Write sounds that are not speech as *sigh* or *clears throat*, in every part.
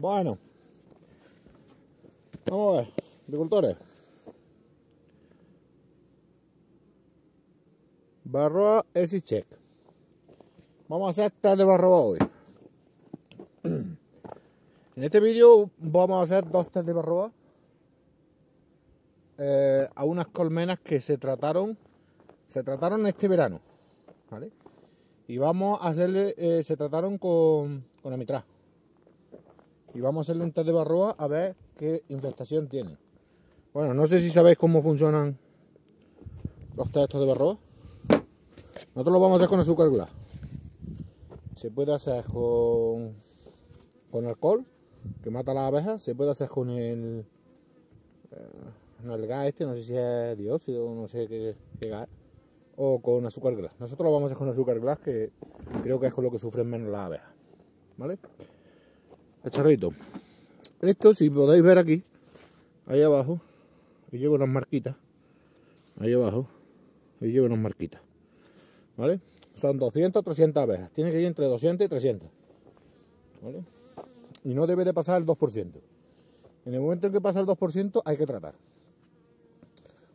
Bueno, vamos a ver, agricultores. Barroa Easy Check. Vamos a hacer test de barroa hoy. *clears throat* En este vídeo vamos a hacer dos test de barroa eh, a unas colmenas que se trataron se trataron este verano, ¿vale? Y vamos a hacerle, eh, se trataron con, con amitraz. Y vamos a hacerle un test de barroa a ver qué infestación tiene. Bueno, no sé si sabéis cómo funcionan los test de barroa. Nosotros lo vamos a hacer con azúcar glass. Se puede hacer con, con alcohol, que mata a las abejas. Se puede hacer con el, eh, gas este, no sé si es dióxido, no sé qué, qué gas. O con azúcar glass. Nosotros lo vamos a hacer con azúcar glass, que creo que es con lo que sufren menos las abejas. ¿Vale? Cacharrito. Esto, si podéis ver aquí, ahí abajo, y llevo unas marquitas. Ahí abajo, y llevo unas marquitas. ¿Vale? Son 200 300 abejas. Tiene que ir entre 200 y 300. ¿Vale? Y no debe de pasar el 2%. En el momento en que pasa el 2% hay que tratar.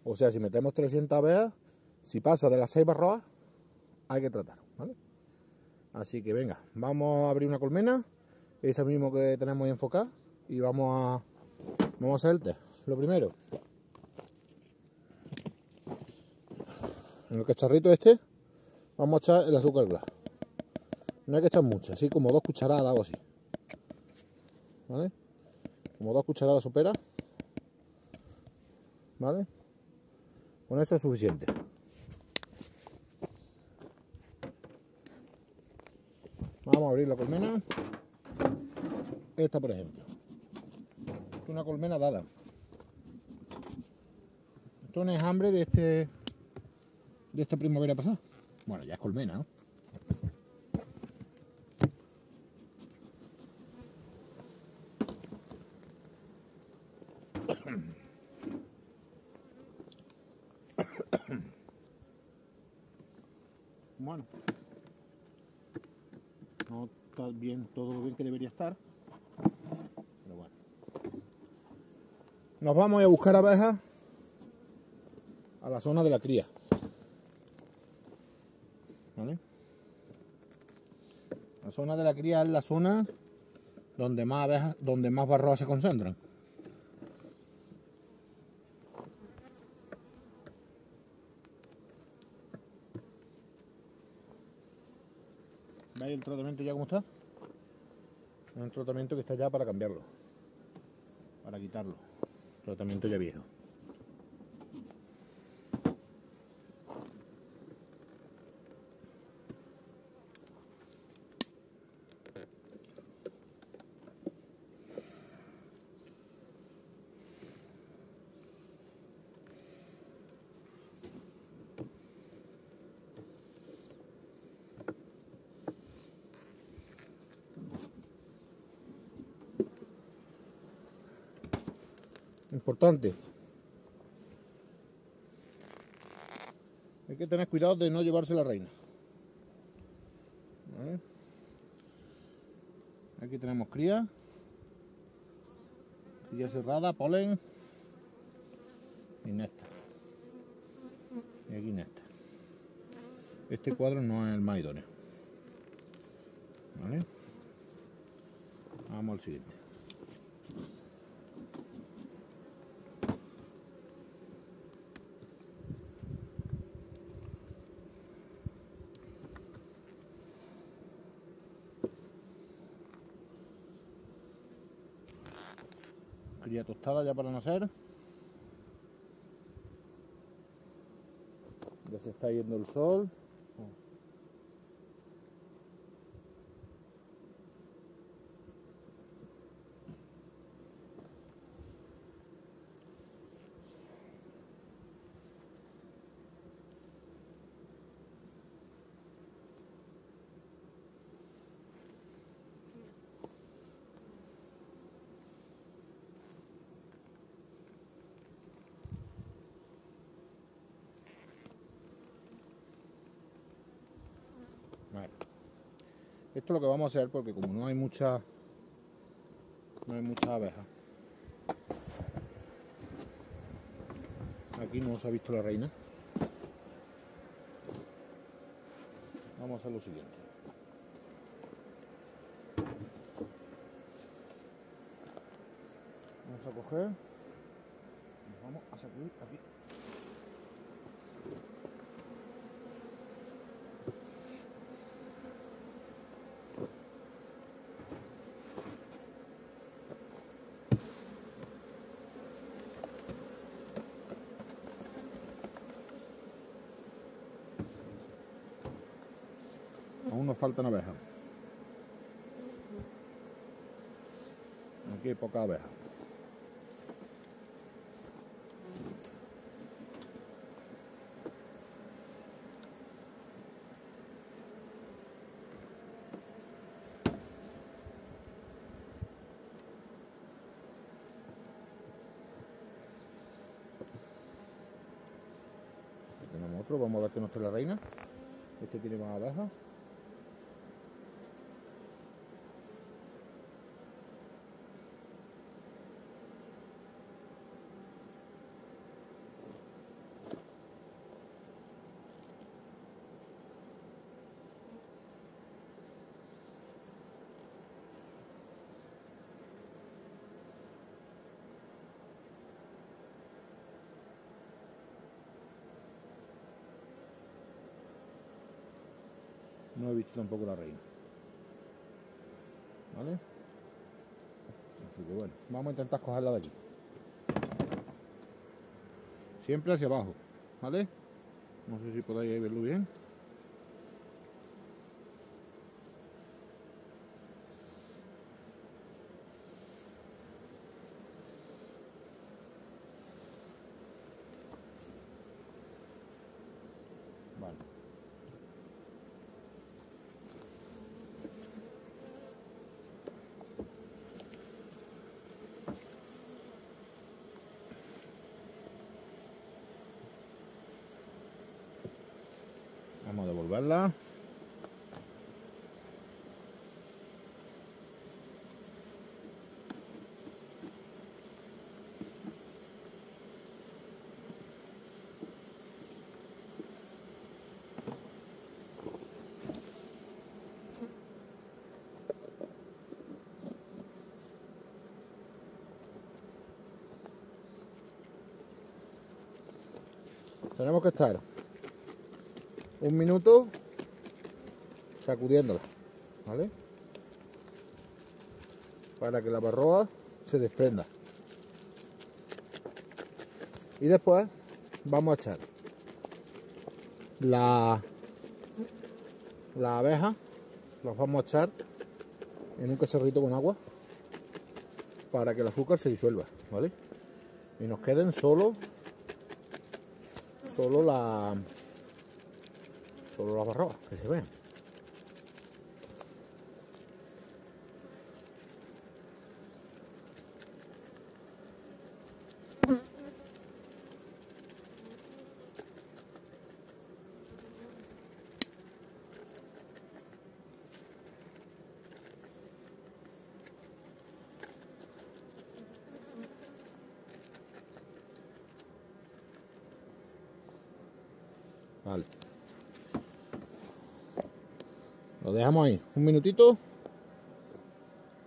O sea, si metemos 300 abejas, si pasa de las 6 barroas, hay que tratar. ¿vale? Así que venga, vamos a abrir una colmena, esa mismo que tenemos enfocada, y vamos a, vamos a hacer el test. Lo primero, en el cacharrito este, vamos a echar el azúcar glass. No hay que echar mucho, así como dos cucharadas o así. ¿Vale? Como dos cucharadas supera. ¿Vale? Con eso es suficiente. Vamos a abrir la colmena. Esta, por ejemplo. Es una colmena dada. Esto es un enjambre de este de esta primavera pasada. Bueno, ya es colmena, ¿no? Bueno, no está bien todo lo bien que debería estar, pero bueno. Vamos a buscar abejas a la zona de la cría. La zona de la cría es la zona donde más abejas, donde más barroas se concentran. ¿Veis el tratamiento ya cómo está? Es un tratamiento que está ya para cambiarlo. Para quitarlo. Tratamiento ya viejo. Importante. Hay que tener cuidado de no llevarse la reina. Aquí tenemos cría. Cría cerrada, polen. Y néctar. Y aquí néctar. Este cuadro no es el más idóneo. ¿Vale? Vamos al siguiente. Cría tostada ya para nacer. Ya se está yendo el sol. Vale. Esto es lo que vamos a hacer porque como no hay mucha no hay muchas abejas. Aquí no se ha visto la reina. Vamos a hacer lo siguiente. Vamos a coger. Nos vamos a sacudir aquí. Aún nos faltan abejas. Aquí hay poca abeja. Aquí tenemos otro, vamos a ver que no está la reina. Este tiene más abejas. No he visto tampoco la reina. ¿Vale? Así que bueno, vamos a intentar cogerla de aquí. Siempre hacia abajo, ¿vale? No sé si podéis verlo bien. Vamos a devolverla. Tenemos que estar un minuto sacudiéndola, ¿vale? Para que la barroa se desprenda. Y después vamos a echar la, la abeja, las vamos a echar en un cacharrito con agua para que el azúcar se disuelva, ¿vale? Y nos queden solo solo la solo las barrobas que se ven Vale. Dejamos ahí, un minutito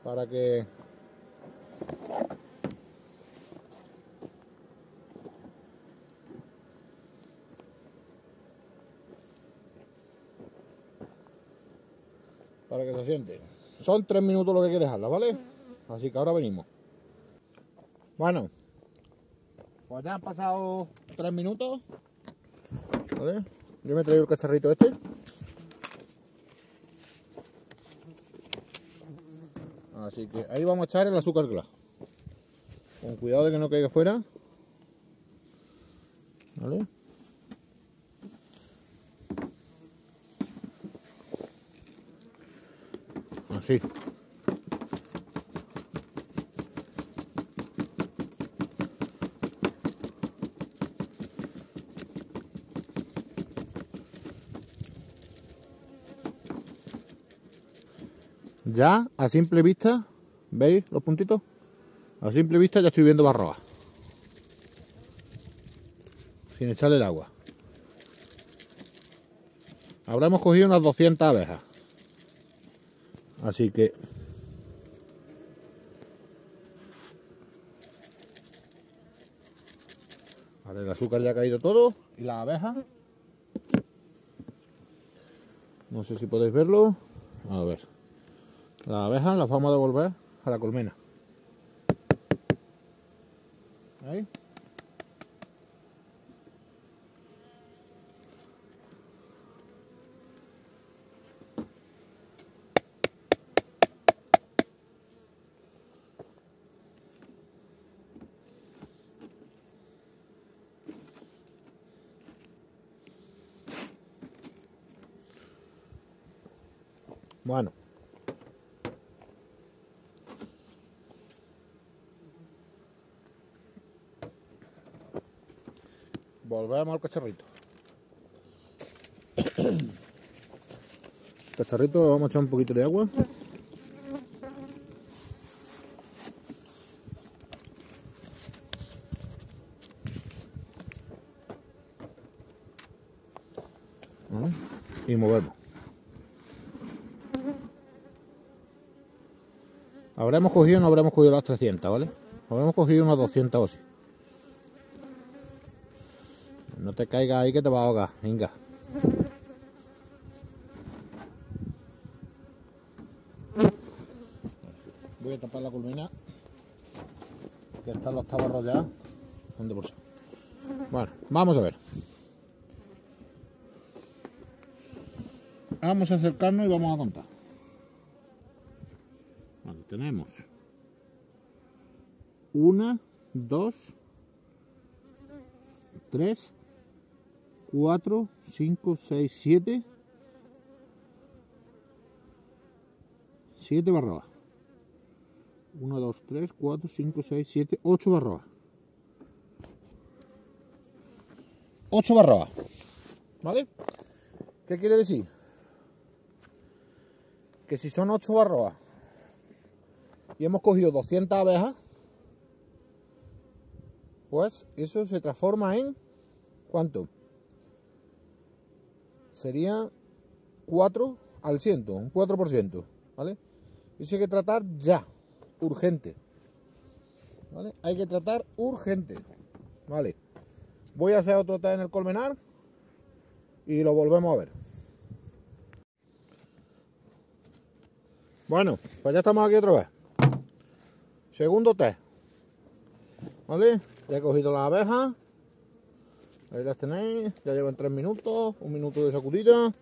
para que para que se siente. Son tres minutos lo que hay que dejarla, ¿vale? Así que ahora venimos. Bueno, pues ya han pasado tres minutos. ¿Vale? Yo me he traído el cacharrito este. Así que ahí vamos a echar el azúcar glass. Con cuidado de que no caiga fuera. ¿Vale? Así. Ya a simple vista ¿Veis los puntitos? A simple vista ya estoy viendo barroa. Sin echarle el agua. Habremos cogido unas 200 abejas. Así que... Vale, el azúcar ya ha caído todo. Y las abejas. No sé si podéis verlo. A ver. Las abejas las vamos a devolver a la colmena. ¿Ahí? Bueno. Volvemos al cacharrito. *coughs* cacharrito, vamos a echar un poquito de agua. Y movemos. Habremos cogido, no habremos cogido las 300, ¿vale? Habremos cogido unas 200 o sí. No te caigas ahí que te va a ahogar, venga. Voy a tapar la culmina. Que están los tabarros ya. ¿Dónde por Bueno, vamos a ver. Vamos a acercarnos y vamos a contar tenemos una, dos, tres, cuatro, cinco, seis, siete, siete barroas. 1, 2, 3, 4, 5, 6, 7, 8 barroas. 8 barroas. ¿Vale? ¿Qué quiere decir? Que si son 8 barroas y hemos cogido 200 abejas, pues eso se transforma en ¿cuánto? Sería 4 al ciento, un 4%, ¿vale? Eso hay que tratar ya, urgente. ¿Vale? Hay que tratar urgente. ¿Vale? Voy a hacer otro test en el colmenar y lo volvemos a ver. Bueno, pues ya estamos aquí otra vez. Segundo test. ¿Vale? Ya he cogido las abejas. Ahí las tenéis. Ya llevan tres minutos. Un minuto de sacudida.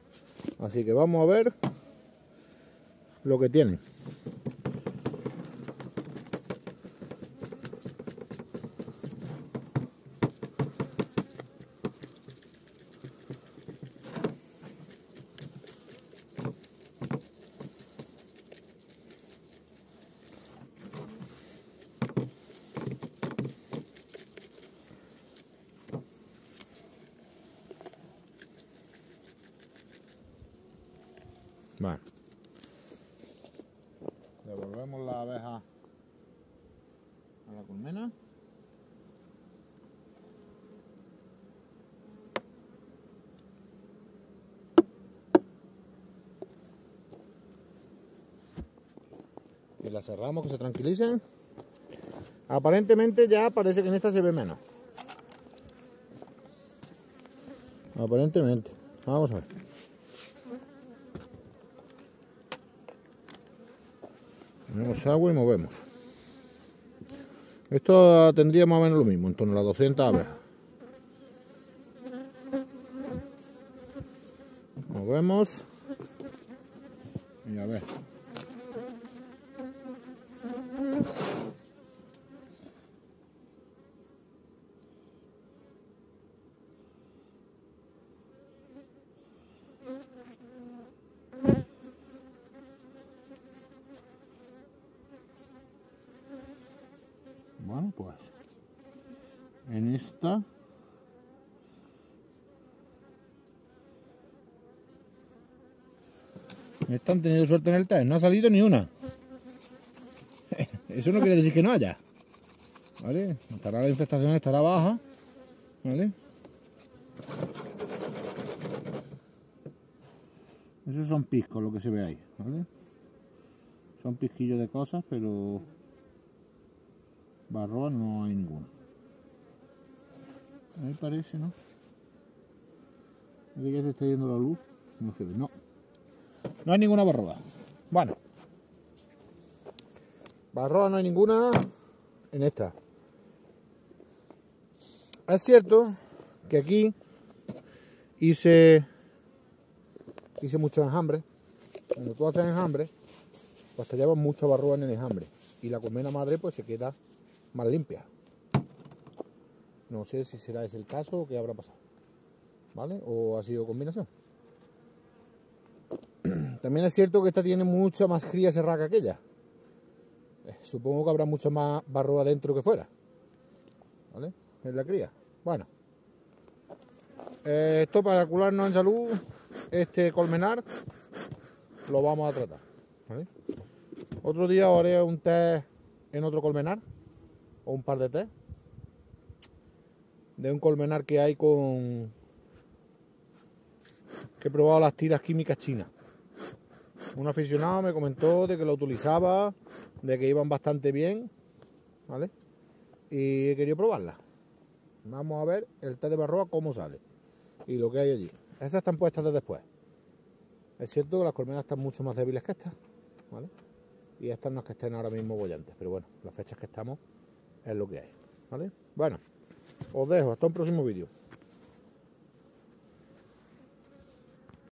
Así que vamos a ver lo que tienen. Bueno. Devolvemos la abeja a la colmena. Y la cerramos que se tranquilicen. Aparentemente ya parece que en esta se ve menos. Aparentemente. Vamos a ver. Ponemos agua y movemos. Esto tendría más o menos lo mismo, en torno a las 200 abejas. Movemos. Y a ver. Pues en esta han tenido suerte en el test, no ha salido ni una. Eso no quiere decir que no haya. ¿Vale? Estará la infestación, estará baja. ¿Vale? Esos son piscos, lo que se ve ahí, ¿vale? Son pisquillos de cosas, pero barroa no hay ninguno. A mí parece, ¿no? que ya se está yendo la luz. No se ve, no. No hay ninguna barroa. Bueno. Barroa no hay ninguna en esta. Es cierto que aquí hice hice mucho enjambre. Cuando tú haces enjambre, pues te llevas mucho barroa en el enjambre. Y la colmena madre pues se queda más limpia. No sé si será ese el caso o qué habrá pasado. ¿Vale? O ha sido combinación. *clears throat* También es cierto que esta tiene mucha más cría cerrada que aquella. Eh, supongo que habrá mucha más barro adentro que fuera. ¿Vale? Es la cría. Bueno. Eh, esto para curarnos en salud, este colmenar lo vamos a tratar. Otro día haré un té en otro colmenar o un par de té de un colmenar que hay con que he probado las tiras químicas chinas. Un aficionado me comentó de que lo utilizaba, de que iban bastante bien, ¿vale? Y he querido probarla. Vamos a ver el té de barroa cómo sale y lo que hay allí. Esas están puestas de después. Es cierto que las colmenas están mucho más débiles que estas, ¿vale? Y estas no es que estén ahora mismo bollantes, pero bueno, las fechas que estamos es lo que hay, ¿vale? Bueno, os dejo, hasta un próximo vídeo.